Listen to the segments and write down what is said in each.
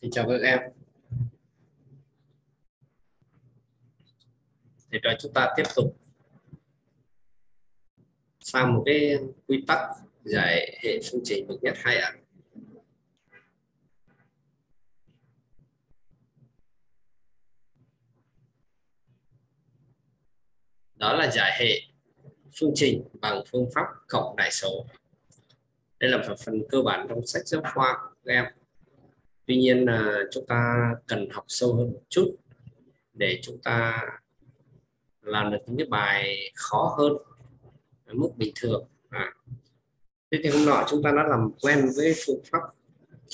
xin chào các em. Thì rồi chúng ta tiếp tục sang một cái quy tắc giải hệ phương trình bậc nhất hai ẩn. Đó là giải hệ phương trình bằng phương pháp cộng đại số. Đây là phần cơ bản trong sách giáo khoa của các em tuy nhiên là chúng ta cần học sâu hơn một chút để chúng ta làm được những cái bài khó hơn mức bình thường à. thế thì hôm nọ chúng ta đã làm quen với phương pháp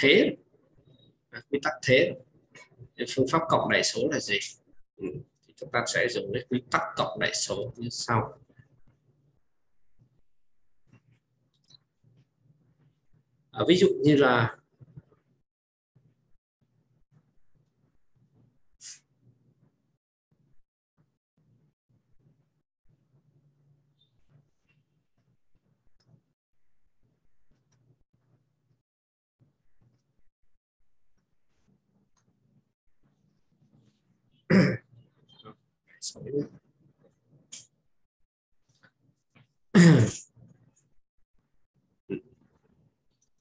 thế à, quy tắc thế phương pháp cộng đại số là gì ừ. thì chúng ta sẽ dùng cái quy tắc cộng đại số như sau à, ví dụ như là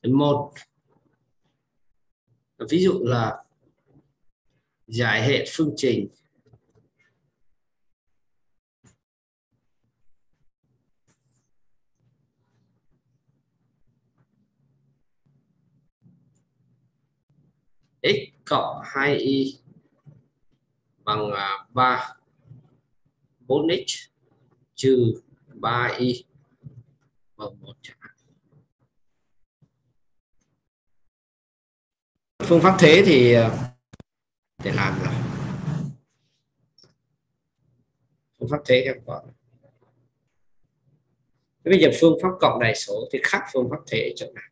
một. Ví dụ là giải hệ phương trình. X cộng 2y bằng à, 3 4x trừ 3y bằng 1 chẳng hạn. Phương pháp thế thì ờ, để làm rồi. Phương pháp thế các bạn. Bây giờ phương pháp cộng đại số thì khác phương pháp thế chỗ nào?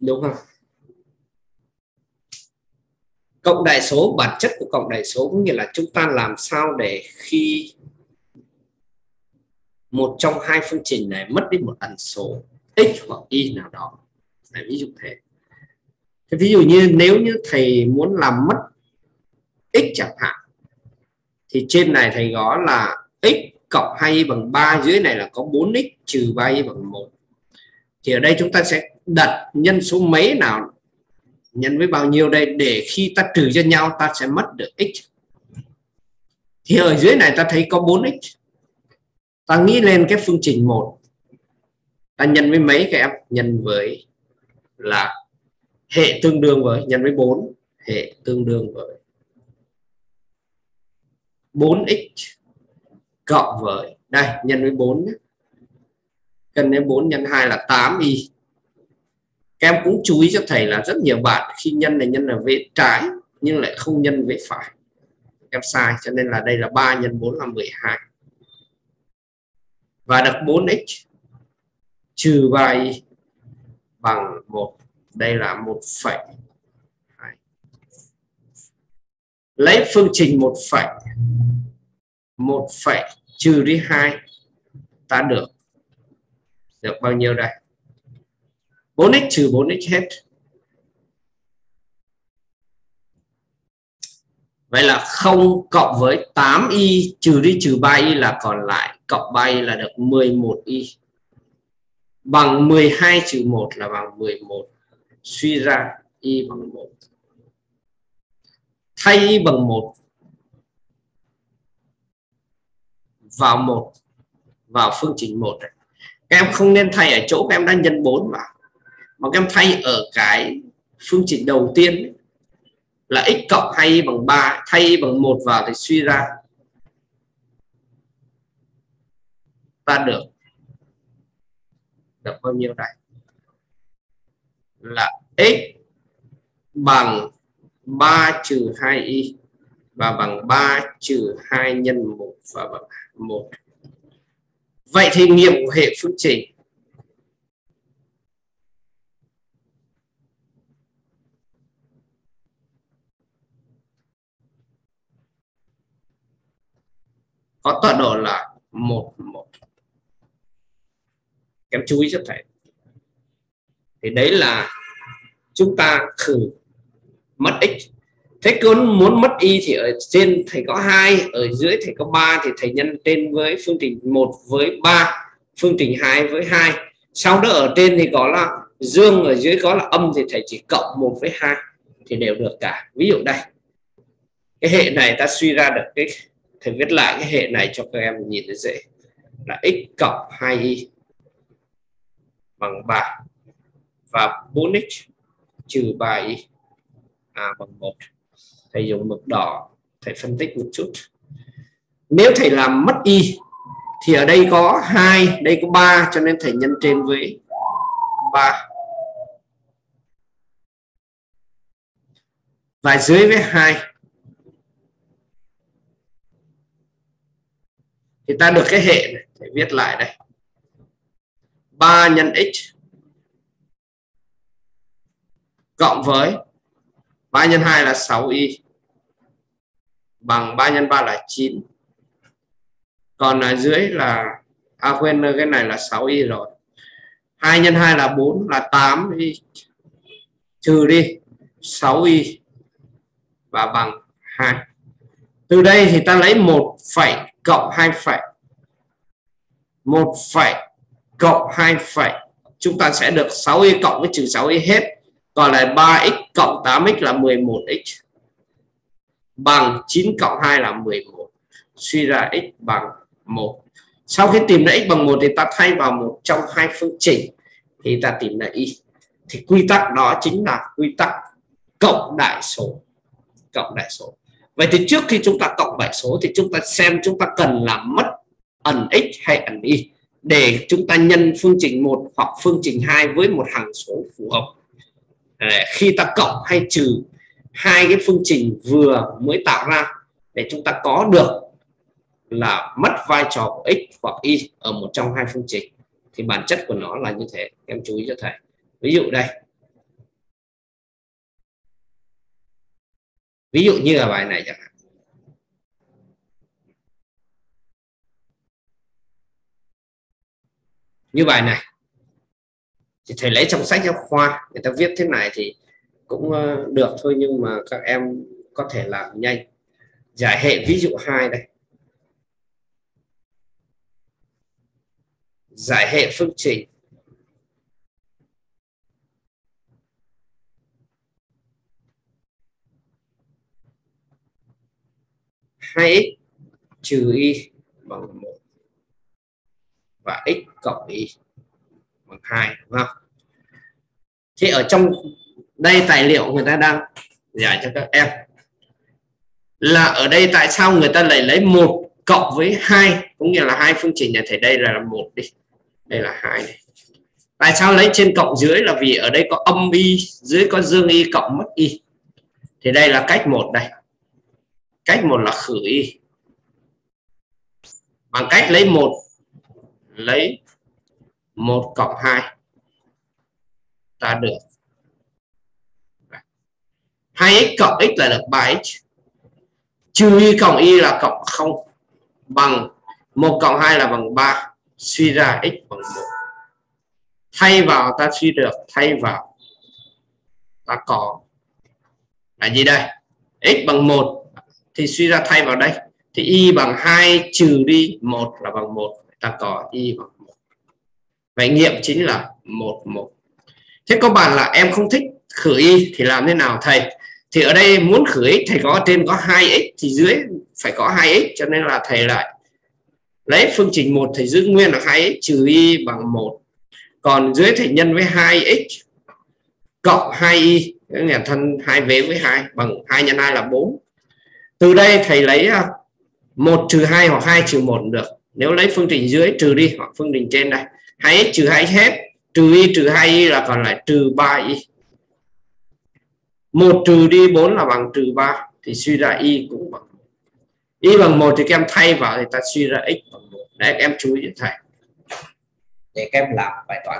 Đúng không? Cộng đại số bản chất của cộng đại số cũng như là chúng ta làm sao để khi một trong hai phương trình này mất đi một ẩn số x hoặc y nào đó. Đấy, ví dụ thế. Thì ví dụ như nếu như thầy muốn làm mất x chẳng hạn thì trên này thầy gõ là x cộng 2 bằng 3 dưới này là có 4x trừ 3y bằng 1 thì ở đây chúng ta sẽ đặt nhân số mấy nào nhân với bao nhiêu đây, để khi ta trừ cho nhau, ta sẽ mất được x. Thì ở dưới này ta thấy có 4x ta nghĩ lên cái phương trình một. Ta nhân với mấy các em nhân với là hệ tương đương với, nhân với 4 hệ tương đương với 4x cộng với, đây, nhân với 4 nhé. Cần đến 4 nhân 2 là 8y các em cũng chú ý cho thầy là rất nhiều bạn khi nhân này nhân là vế trái, nhưng lại không nhân vế phải. Em sai, cho nên là đây là 3 nhân 4 là 12 và được 4x trừ 3y bằng 1 đây là 1 phẩy lấy phương trình 1 phẩy 1 phẩy trừ đi 2 ta được. Được bao nhiêu đây? 4x trừ 4x hết. Vậy là 0 cộng với 8y trừ đi trừ 3y là còn lại, cộng 3y là được 11y bằng 12 trừ 1 là bằng 11 suy ra y bằng 1 thay y bằng 1 vào 1 vào phương trình 1. Các em không nên thay ở chỗ các em đang nhân 4 vào mà các em thay ở cái phương trình đầu tiên ấy, là x cộng hay bằng 3 thay bằng 1 vào thì suy ra ta được được bao nhiêu này? Là x bằng 3 trừ 2y và bằng 3 trừ 2 nhân 1 và bằng 1 vậy thì nghiệm của hệ phương trình có tọa độ là một một. Em chú ý cho thầy. Thì đấy là chúng ta khử mất x. Thế cứ muốn mất y thì ở trên thầy có hai, ở dưới thầy có ba thì thầy nhân trên với phương trình 1 với 3 phương trình 2 với 2 sau đó ở trên thì có là dương, ở dưới có là âm thì thầy chỉ cộng 1 với 2 thì đều được cả. Ví dụ đây. Cái hệ này ta suy ra được cái thầy viết lại cái hệ này cho các em nhìn thấy dễ. Là x cộng 2y bằng 3 và 4x trừ 3y a à, bằng 1 thầy dùng mực đỏ, thầy phân tích một chút. Nếu thầy làm mất y thì ở đây có 2 đây có 3 cho nên thầy nhân trên với 3 và dưới với 2 thì ta được cái hệ này để viết lại đây. 3 nhân x cộng với 3 nhân 2 là 6y bằng 3 nhân 3 là 9 còn ở dưới là à quên, cái này là 6y rồi. 2 nhân 2 là 4 là 8 y. Trừ đi 6y và bằng 2 từ đây thì ta lấy 1 phẩy cộng 2 phẩy. 1 phẩy cộng 2 phẩy. Chúng ta sẽ được 6y cộng với trừ 6y hết. Còn lại 3x cộng 8x là 11x bằng 9 cộng 2 là 11 suy ra x bằng 1 sau khi tìm ra x bằng 1 thì ta thay vào một trong hai phương trình thì ta tìm ra y. Thì quy tắc đó chính là quy tắc cộng đại số. Cộng đại số vậy thì trước khi chúng ta cộng đại số thì chúng ta xem chúng ta cần làm mất ẩn x hay ẩn y để chúng ta nhân phương trình một hoặc phương trình 2 với một hằng số phù hợp. Khi ta cộng hay trừ hai cái phương trình vừa mới tạo ra để chúng ta có được là mất vai trò của x hoặc y ở một trong hai phương trình thì bản chất của nó là như thế. Em chú ý cho thầy. Ví dụ đây. Ví dụ như là bài này chẳng hạn. Như bài này. Thì thầy lấy trong sách giáo khoa, người ta viết thế này thì cũng ờ, được thôi nhưng mà các em có thể làm nhanh. Giải hệ ví dụ hai đây. Giải hệ phương trình. Hai x trừ y bằng một và x cộng y bằng hai đúng không thế ở trong đây tài liệu người ta đang giải cho các em là ở đây tại sao người ta lại lấy một cộng với hai cũng như là hai phương trình này thì đây là một đi, đây là hai này. Tại sao lấy trên cộng dưới là vì ở đây có âm y, dưới có dương y cộng mất y. Thì đây là cách một đây cách một là khử y bằng cách lấy một lấy một cộng hai, ta được. 2x cộng x là được 3x trừ y cộng y là cộng 0 bằng 1 cộng 2 là bằng 3 suy ra x bằng 1 thay vào ta suy được, thay vào ta có. Là gì đây? X bằng 1 thì suy ra thay vào đây. Thì y bằng 2 trừ đi 1 là bằng 1 ta có y bằng 1 vậy nghiệm chính là 1 1 thế có bạn là em không thích khử y thì làm thế nào, thầy? Thì ở đây muốn khử x thầy có trên có 2x thì dưới phải có 2x cho nên là thầy lại lấy phương trình 1 thầy giữ nguyên là 2x trừ y bằng 1 còn dưới thầy nhân với 2x cộng 2y nghĩa thân 2 vế với 2 bằng 2 nhân 2 là 4 từ đây thầy lấy à, 1 trừ 2 hoặc 2 trừ 1 được. Nếu lấy phương trình dưới, trừ đi, hoặc phương trình trên đây. Hãy trừ 2 hết, trừ y trừ 2y là còn lại trừ 3y một trừ đi 4 là bằng trừ 3 thì suy ra y cũng bằng y bằng một thì các em thay vào thì ta suy ra x bằng một. Đấy em chú ý thầy. Để các em làm bài toán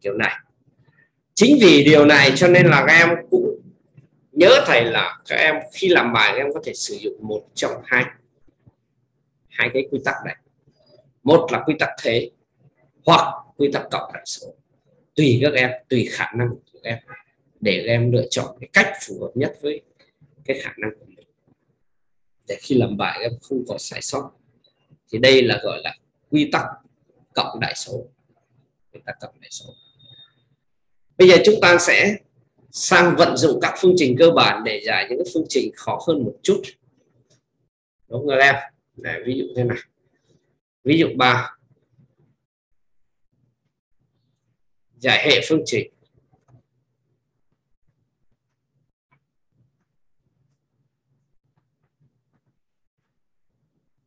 kiểu này. Chính vì điều này cho nên là các em cũng nhớ thầy là các em, khi làm bài các em có thể sử dụng một trong hai hai cái quy tắc này. Một là quy tắc thế, hoặc quy tắc cộng đại số. Tùy các em, tùy khả năng của các em, để các em lựa chọn cái cách phù hợp nhất với cái khả năng của mình. Để khi làm bài em không có sai sót. Thì đây là gọi là quy tắc cộng đại số. Quy tắc cộng đại số. Bây giờ chúng ta sẽ sang vận dụng các phương trình cơ bản để giải những phương trình khó hơn một chút. Đúng không em? Để ví dụ thế này. Ví dụ 3 giải hệ phương trình.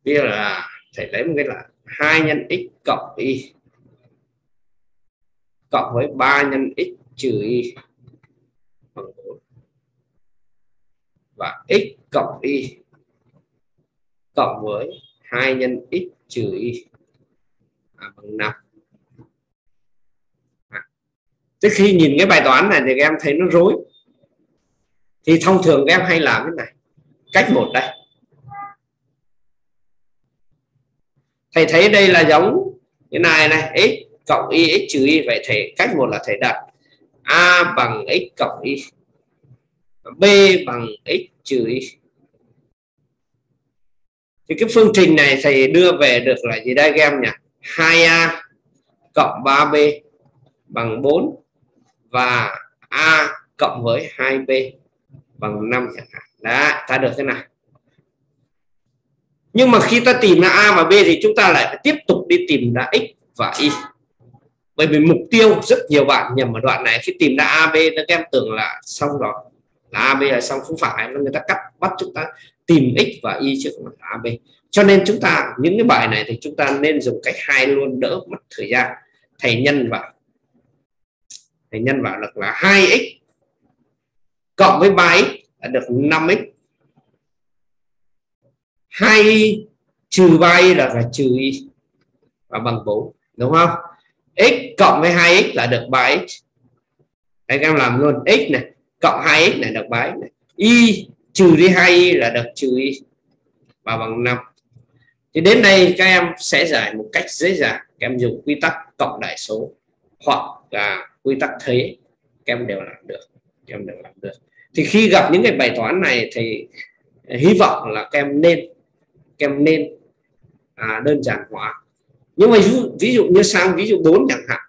Bây giờ là thầy lấy một cái là hai nhân x cộng y cộng với 3 nhân x trừ y bằng 4 và x cộng y cộng với 2 nhân x trừ y. À, bằng 5 à. Tức khi nhìn cái bài toán này thì các em thấy nó rối. Thì thông thường các em hay làm cái này. Cách một đây. Thầy thấy đây là giống cái này này x cộng y x trừ y. Vậy thầy cách một là thầy đặt a bằng x cộng y b bằng x trừ y thì cái phương trình này thầy đưa về được là gì đây em nhỉ 2a cộng 3b bằng 4 và a cộng với 2b bằng 5 chẳng hạn. Đã ta được thế này. Nhưng mà khi ta tìm ra a và b thì chúng ta lại phải tiếp tục đi tìm ra x và y. Bởi vì mục tiêu rất nhiều bạn nhầm ở đoạn này. Khi tìm ra a, b các em tưởng là xong rồi là AB là xong, không phải. Là người ta cắt, bắt chúng ta tìm x và y trước mặt ab. cho nên chúng ta, những cái bài này thì chúng ta nên dùng cách hai luôn, đỡ mất thời gian. Thầy nhân vào thầy nhân vào được là 2x cộng với 3x là được 5x 2 trừ 3y là phải trừ y và bằng 4 đúng không? X cộng với 2x là được 3x Anh em làm luôn. X này cộng 2x này được mấy y trừ đi 2y là được trừ y. Và bằng 5 thì đến đây các em sẽ giải một cách dễ dàng. Các em dùng quy tắc cộng đại số hoặc là quy tắc thế các em đều làm được. Các em đều làm được. Thì khi gặp những cái bài toán này thì hy vọng là các em nên các em nên à, đơn giản hóa. Nhưng mà ví dụ, ví dụ như sang ví dụ 4 chẳng hạn.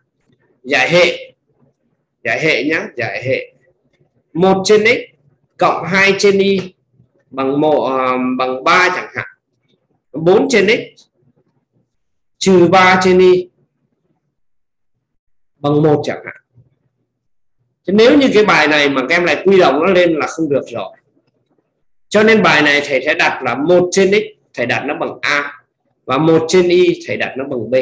Giải hệ. Giải hệ nhá. Giải hệ. 1 trên x cộng 2 trên y bằng mộ uh, ờ, bằng 3 chẳng hạn. 4 trên x trừ 3 trên y bằng 1 chẳng hạn. Chứ nếu như cái bài này mà các em lại quy đồng nó lên là không được rồi. Cho nên bài này thầy sẽ đặt là 1 trên x thầy đặt nó bằng a và 1 trên y thầy đặt nó bằng b.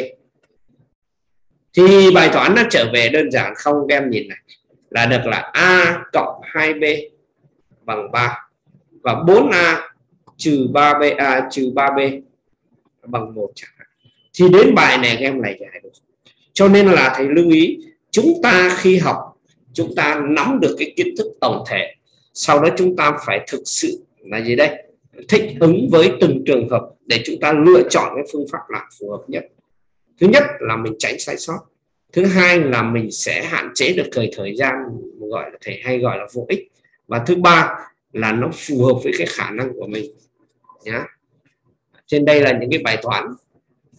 Thì bài toán nó trở về đơn giản không các em nhìn này là được là a cộng 2b bằng 3 và 4a trừ 3b a trừ 3b bằng 1. chẳng hạn. Thì đến bài này các em lại giải được. Cho nên là thầy lưu ý, chúng ta khi học, chúng ta nắm được cái kiến thức tổng thể. Sau đó chúng ta phải thực sự là gì đây? Thích ứng với từng trường hợp để chúng ta lựa chọn cái phương pháp làm phù hợp nhất. Thứ nhất là mình tránh sai sót thứ hai là mình sẽ hạn chế được thời thời gian gọi là thầy hay gọi là vô ích. Và thứ ba là nó phù hợp với cái khả năng của mình nhá. Trên đây là những cái bài toán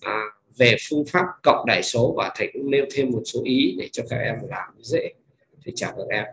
à, về phương pháp cộng đại số và thầy cũng nêu thêm một số ý để cho các em làm dễ. Thì chào các em.